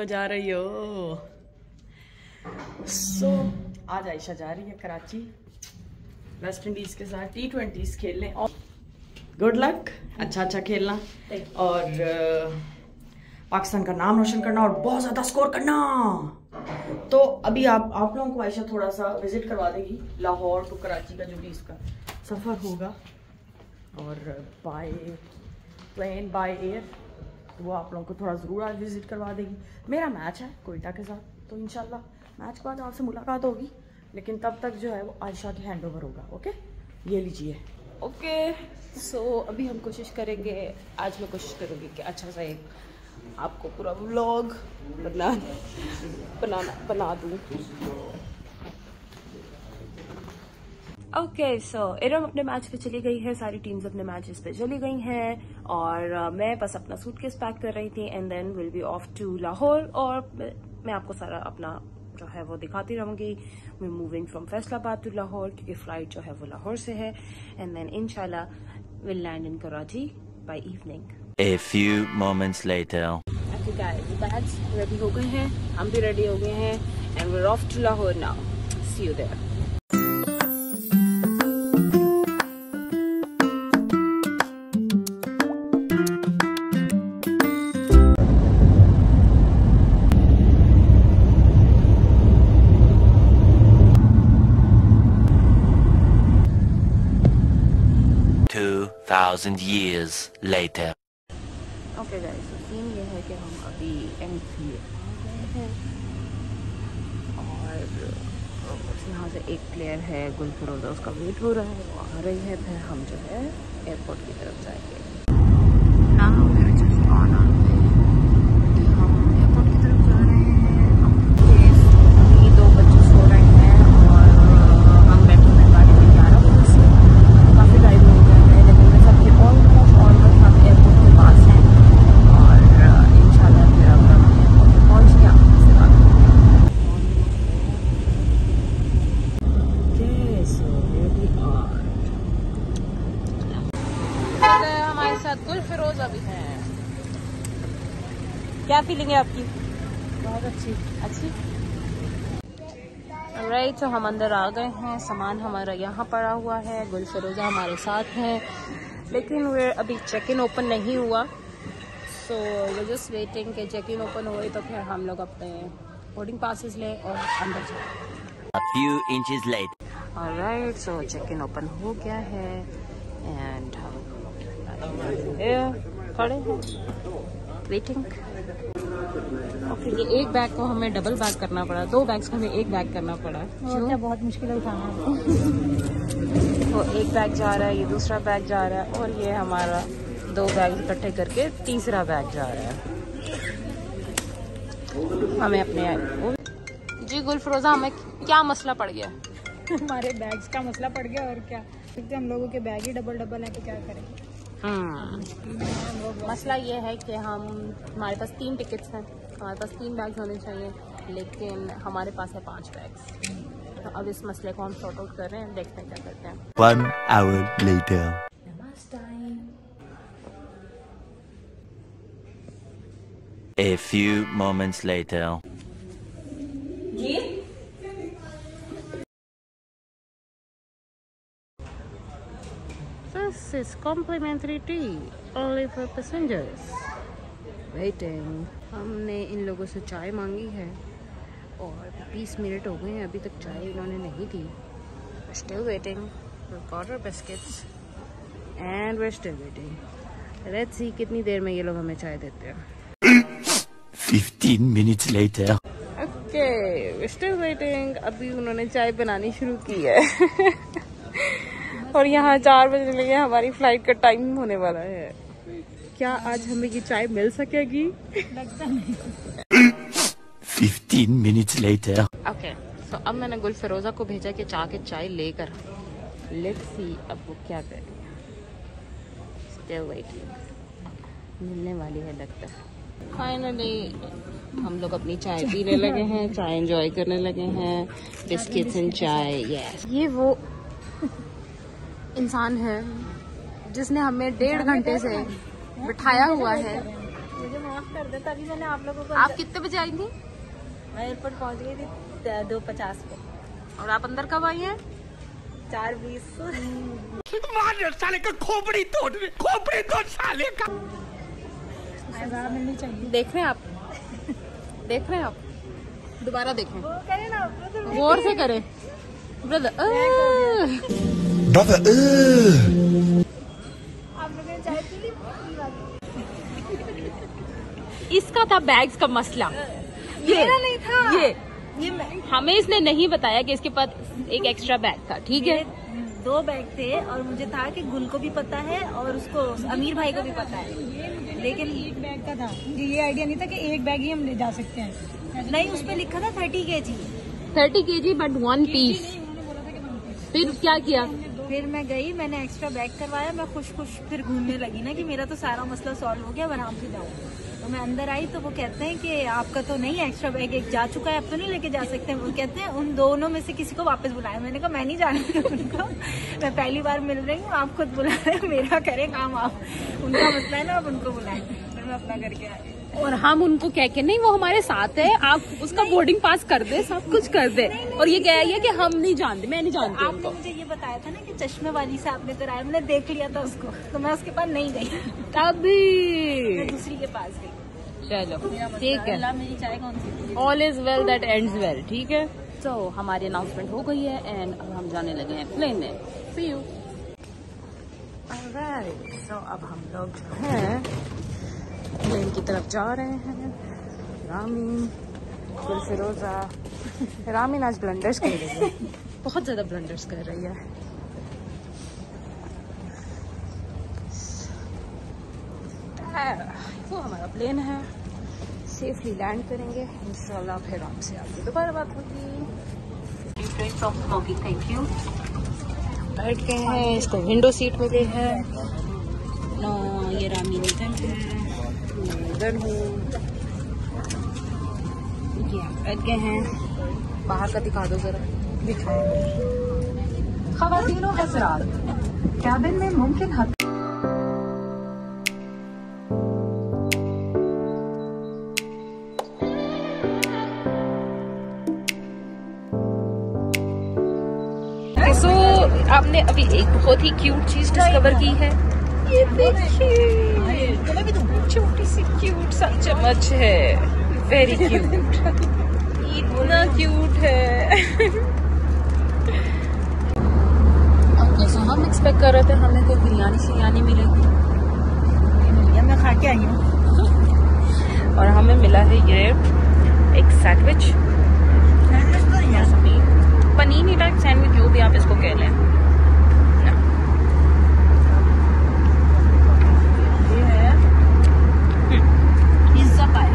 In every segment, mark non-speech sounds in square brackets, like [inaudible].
तो जा रही हो। सो so, आज आयशा जा रही है कराची। वेस्ट इंडीज के साथ टी ट्वेंटीज खेलने। और गुड लक अच्छा अच्छा खेलना। और पाकिस्तान का नाम रोशन करना और बहुत ज़्यादा स्कोर करना। तो अभी आप आप लोगों को आयशा थोड़ा सा विज़िट करवा देगी। लाहौर टू कराची का जो भी इसका सफ़र होगा। और बाय प्लेन बाय एयर वो आप लोगों को थोड़ा ज़रूर आज विज़िट करवा देगी। मेरा मैच है कोयटा के साथ तो इनशाला मैच के बाद आपसे मुलाकात होगी, लेकिन तब तक जो है वो आयशा की हैंड ओवर होगा ओके ये लीजिए। ओके सो अभी हम कोशिश करेंगे, आज मैं कोशिश करूँगी कि अच्छा सा एक आपको पूरा व्लॉग बना बनाना बना दूँ। ओके सो इरम अपने मैच पे चली गई है सारी टीम्स अपने मैचेस पे चली गई हैं और uh, मैं बस अपना सूट केस पैक कर रही थी and then will be off to Lahore और मैं आपको सारा अपना जो है वो दिखाती रहूँगी। मैं moving from Faisalabad to Lahore क्योंकि फ़्लाइट जो है वो लाहौर से है एंड देन इनशाला will land in Karachi by evening A few moments later. Okay guys, bags ready हो गए हैं हम भी रेडी हो गए हैं and to Lahore off to Lahore now see 2,000 years later. Okay okay guys तो सीन ये है कि हम अभी एम सी ए और यहाँ से एक प्लेयर है गुल फिरोजा उसका वेट हो रहा है वो आ रही है फिर हम जो है एयरपोर्ट की तरफ़ जाएँगे। गुल फिरोजा भी हैं। क्या फीलिंग है आपकी? बहुत अच्छी। अच्छी? राइट तो हम अंदर आ गए हैं। सामान हमारा यहाँ पड़ा हुआ है। गुल फिरोजा हमारे साथ हैं। लेकिन वे अभी चेक इन ओपन नहीं हुआ। सो वे जस्ट वेटिंग के चेक इन ओपन हुए तो फिर हम लोग अपने बोर्डिंग पासिस लें और अंदर जाएँ. Right so check in open हो गया है। एंड हम खड़े हैं। वेटिंग ओके ये एक बैग को हमें डबल बैग करना पड़ा। दो बैग्स को हमें एक बैग करना पड़ा। क्यों बहुत मुश्किल उठाना तो [laughs] एक बैग जा रहा है ये दूसरा बैग जा रहा है और ये हमारा दो बैग इकट्ठे करके तीसरा बैग जा रहा है। हमें अपने जी गुल फरोजा हमें क्या मसला पड़ गया? [laughs] हमारे बैग्स का मसला पड़ गया और क्या? हम लोगों के बैग ही डबल डबल है तो क्या करें? हम्म मसला ये है कि हम हमारे पास तीन टिकट्स हैं। हमारे पास तीन बैग्स होने चाहिए लेकिन हमारे पास है पाँच बैग्स तो अब इस मसले को हम सॉर्ट आउट कर रहे हैं देखते हैं क्या करते हैं। One hour later. A few moments later. this is complimentary tea only for passengers. Waiting. हमने इन लोगों से चाय मांगी है और 20 मिनट हो गए हैं अभी तक चाय इन्होंने नहीं दी। Still waiting quarter biscuits and we still waiting let's see कितनी देर में ये लोग हमें चाय देते हैं। ओके स्टिल वेटिंग अभी उन्होंने चाय बनानी शुरू की है। [laughs] और यहाँ चार बजने लगे हमारी फ़्लाइट का टाइम होने वाला है। क्या आज हमें ये चाय मिल सकेगी? Fifteen minutes later. ओके तो अब मैंने गुल फिरोजा को भेजा कि चाह के चाय लेकर। लेट्स सी अब वो क्या वेटिंग मिलने वाली है लगता है। फाइनली हम लोग अपनी चाय पीने लगे हैं चाय एंजॉय करने लगे हैं। बिस्किट्स एंड चाय यस ये वो इंसान है जिसने हमें डेढ़ घंटे से बिठाया हुआ है। मुझे माफ़ कर दे तभी मैंने आप लोगों को आप कितने बजे आई थी? मैं एयरपोर्ट पहुँच गई थी दो पचास पे। और आप अंदर कब आई हैं? चार बीस। सजा मिलनी चाहिए। देख रहे हैं आप? देख रहे हैं आप? दोबारा देखें। वो करे ना गौर से करें। Brother Brother, uh. इसका था बैग्स का मसला। ये मेरा नहीं था। ये ये हमें इसने नहीं बताया कि इसके पास एक एक्स्ट्रा बैग था ठीक है? दो बैग थे और मुझे था कि गुल को भी पता है और उसको अमीर भाई को भी पता है। लेकिन एक बैग का था। ये आइडिया नहीं था कि एक बैग ही हम ले जा सकते हैं। नहीं उस पर लिखा था थर्टी के जी थर्टी के जी बट वन पीस फिर क्या किया? फिर मैं गई, मैंने एक्स्ट्रा बैग करवाया, मैं खुश खुश फिर घूमने लगी ना कि मेरा तो सारा मसला सॉल्व हो गया, अब आराम से जाऊँ। तो मैं अंदर आई तो वो कहते हैं कि आपका तो नहीं एक्स्ट्रा बैग एक जा चुका है, अब तो नहीं लेके जा सकते। वो कहते हैं, उन दोनों में से किसी को वापस बुलाया? मैंने कहा, मैं नहीं जानती उनको। मैं पहली बार मिल रही हूँ, आप खुद बुला रहे मेरा करें काम आप। उनका मसला है ना, आप उनको बुलाएँ। फिर मैं अपना करके आई और हम उनको कह के नहीं वो हमारे साथ है आप उसका बोर्डिंग पास कर दे सब कुछ कर दे। नहीं, नहीं, और ये कह रही है कि हम नहीं जानते मैं नहीं जानती आपने मुझे ये बताया था ना कि चश्मे वाली से आपने कराया मैंने देख लिया था उसको तो मैं उसके पास नहीं गई। तभी। दूसरी के पास गई। चलो ठीक है। अल्लाह मेरी चाय कौन सी all is well that ends well ठीक है? तो हमारी अनाउंसमेंट हो गई है एंड अब हम जाने लगे हैं प्लेन में। सी यू तो अब हम लोग जो हैं प्लेन की तरफ़ जा रहे हैं। रामीन फिर फिरोजा रामीन आज ब्लंडर्स कर रही है। बहुत ज़्यादा ब्लंडर्स कर रही है। वो हमारा प्लेन है। सेफली लैंड करेंगे। इंशाल्लाह फिर आपसे आगे दोबारा बात होगी। थैंक यू बैठ गए हैं इसको विंडो सीट मिली है। ना ये रामी निकल है। मैं हूँ। बैठ गए हैं। बाहर का दिखा दो जरा। दिखाओ खातिनों हजरात कैबिन में मुमकिन हद आपने अभी एक बहुत ही क्यूट चीज़ डिस्कवर की है। ये देखिए। छोटी सी क्यूट सा चम्मच है। वेरी क्यूट इतना क्यूट है। ओके सो हम एक्सपेक्ट कर रहे थे हमें कोई बिरयानी शिरयानी मिलेगी मैं खा के आई हूँ। और हमें मिला है ये एक सैंडविच पनीनी टाइप सैंडविच जो भी आप इसको कह लें ना। ये है pizza pie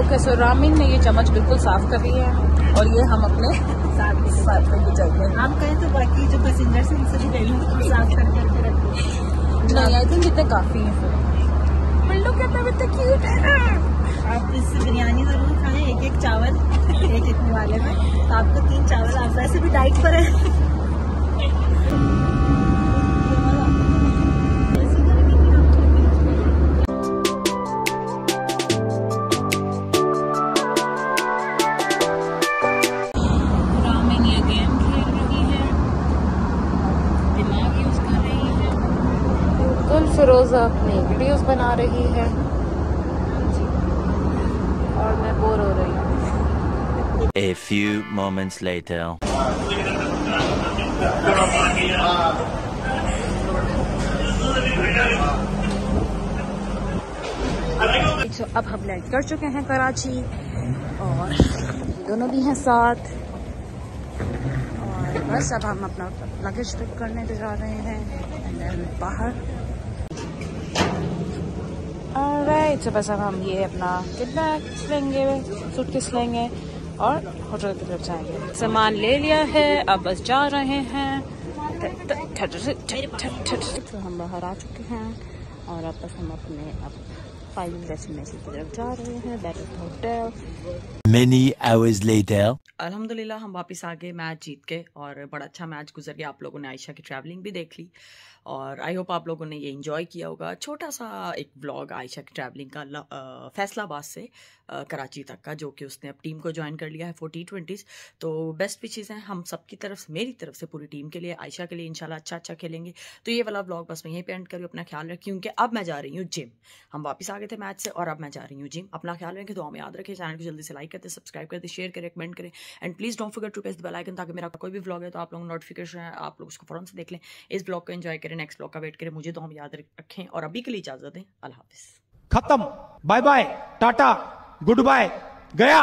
okay so Rameen ने ये चम्मच बिल्कुल साफ़ कर ली है और ये हम अपने साथ में साथ में जाएँगे आप कहें तो बाकी जो पैसेंजर हैं उनसे भी साफ़ करके रखे रखो नहीं आई थिंक इतने काफ़ी है बिल्डो कहता है इतने क्यूट है। आप इससे बिरयानी ज़रूर खाएँ एक एक चावल एक इतने वाले में। तो आपको तीन चावल आप वैसे भी डाइट पर है। फिरोजा अपनी वीडियोस बना रही है। और मैं बोर हो रही हूँ। A few moments later. तो अब हम लैंड कर चुके हैं कराची और दोनों भी हैं साथ। और बस अब हम अपना लगेज पिक करने जा रहे हैं then बाहर। राइट तो बस अब हम ये अपना कितना लेंगे सूट किस लेंगे और होटल की तरफ़ जाएँगे। सामान ले लिया है, अब बस जा रहे हैं। तो हम बाहर आ चुके हैं और अब बस हम अपने अब फाइनल डेस्टिनेशन की तरफ़ जा रहे हैं that is hotel Many hours later. अल्हम्दुलिल्लाह हम वापस आ गए मैच जीत के और बड़ा अच्छा मैच गुजर गया। आप लोगों ने आयशा की ट्रैवलिंग भी देख ली और आई होप आप लोगों ने ये इन्जॉय किया होगा। छोटा सा एक व्लॉग आयशा की ट्रैवलिंग का फैसलाबाद से अ, कराची तक का जो कि उसने अब टीम को ज्वाइन कर लिया है फोर टी ट्वेंटीज़ तो बेस्ट विचेज़ हैं हम सबकी तरफ़ से मेरी तरफ़ से पूरी टीम के लिए आयशा के लिए इंशाल्लाह अच्छा अच्छा खेलेंगे। तो ये वाला व्लॉग बस मैं यहीं पर एंड करूँ अपना ख्याल रखी क्योंकि अब मैं जा रही हूँ जिम हम वापस आ गए थे मैच से और अब मैं जा रही हूँ जिम अपना ख्याल रखें तो हमें याद रखें चैनल को जल्दी से लाइक करते सब्सक्राइब करते शेयर करें कमेंट करें. And please don't forget to press the bell icon ताकि मेरा कोई भी ब्लॉग है तो आप लोग नोटिफिकेशन है, आप लोग उसको फ़ौरन से देख लें. इस ब्लॉग को एंजॉय करें नेक्स्ट ब्लॉग का वेट करें. मुझे तो हम याद रखें और अभी के लिए इजाज़त दें. अल्लाह हाफिज़. खत्म. Bye bye tata good bye गया.